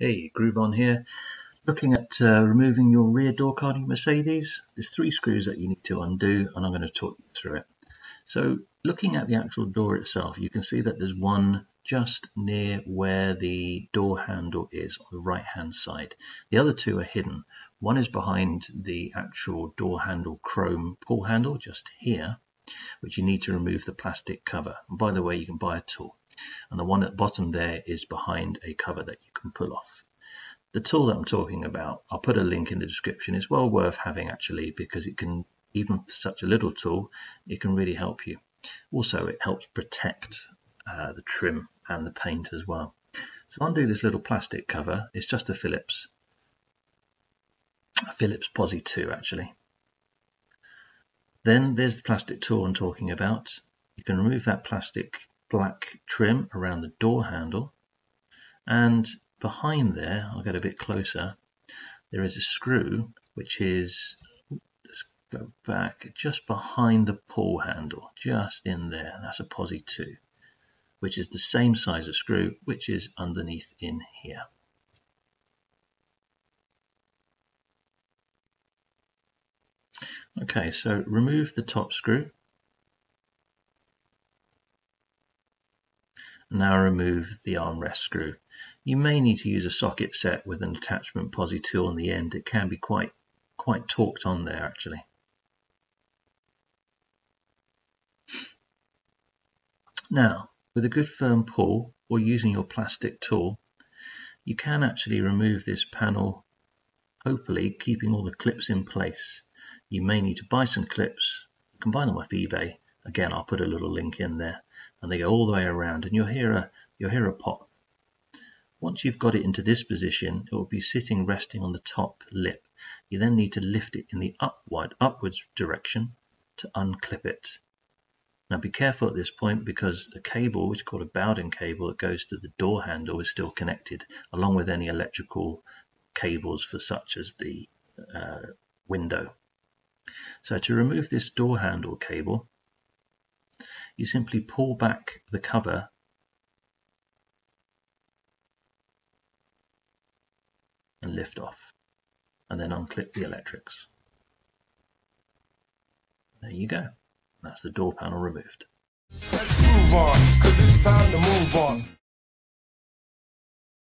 Hey, GrooveOn here. Looking at uh, removing your rear door card in Mercedes. There's three screws that you need to undo and I'm going to talk you through it. So looking at the actual door itself, you can see that there's one just near where the door handle is on the right hand side. The other two are hidden. One is behind the actual door handle chrome pull handle just here, which you need to remove the plastic cover. And by the way, you can buy a tool and the one at the bottom there is behind a cover that you can pull off. The tool that I'm talking about, I'll put a link in the description. It's well worth having actually because it can, even for such a little tool, it can really help you. Also, it helps protect uh, the trim and the paint as well. So undo this little plastic cover. It's just a Phillips, a Phillips Posi 2 actually. Then there's the plastic tool I'm talking about. You can remove that plastic black trim around the door handle. And behind there, I'll get a bit closer, there is a screw which is, let's go back, just behind the pull handle, just in there, that's a Posi 2, which is the same size of screw which is underneath in here. Okay, so remove the top screw Now remove the armrest screw. You may need to use a socket set with an attachment posi tool on the end. It can be quite, quite torqued on there actually. Now, with a good firm pull or using your plastic tool, you can actually remove this panel hopefully keeping all the clips in place. You may need to buy some clips, combine them with eBay. Again, I'll put a little link in there and they go all the way around and you'll hear a you'll hear a pop. Once you've got it into this position, it will be sitting resting on the top lip. You then need to lift it in the upward upwards direction to unclip it. Now be careful at this point because a cable, which is called a Bowden cable that goes to the door handle is still connected along with any electrical cables for such as the uh, window. So to remove this door handle cable, you simply pull back the cover and lift off and then unclip the electrics. There you go. That's the door panel removed.